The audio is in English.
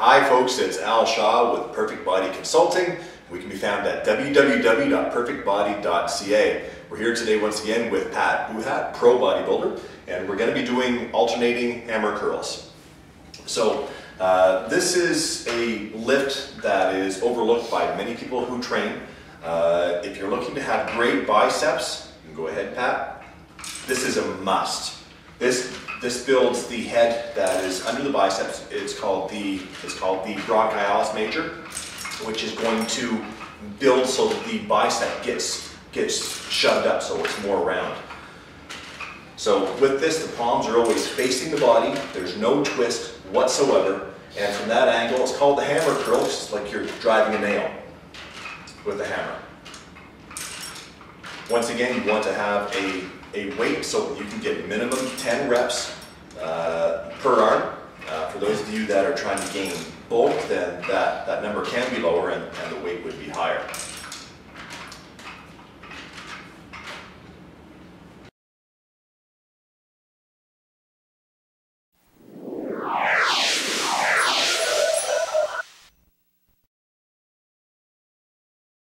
Hi folks, it's Al Shaw with Perfect Body Consulting. We can be found at www.perfectbody.ca. We're here today once again with Pat Buhat, pro bodybuilder, and we're going to be doing alternating hammer curls. So uh, this is a lift that is overlooked by many people who train. Uh, if you're looking to have great biceps, you can go ahead, Pat. This is a must. This this builds the head that is under the biceps. It's called the it's called the brachialis major, which is going to build so the bicep gets gets shoved up so it's more round. So with this, the palms are always facing the body. There's no twist whatsoever. And from that angle, it's called the hammer curl. It's like you're driving a nail with a hammer. Once again, you want to have a a weight so that you can get minimum 10 reps uh, per arm. Uh, for those of you that are trying to gain bulk, then that, that number can be lower and, and the weight would be higher.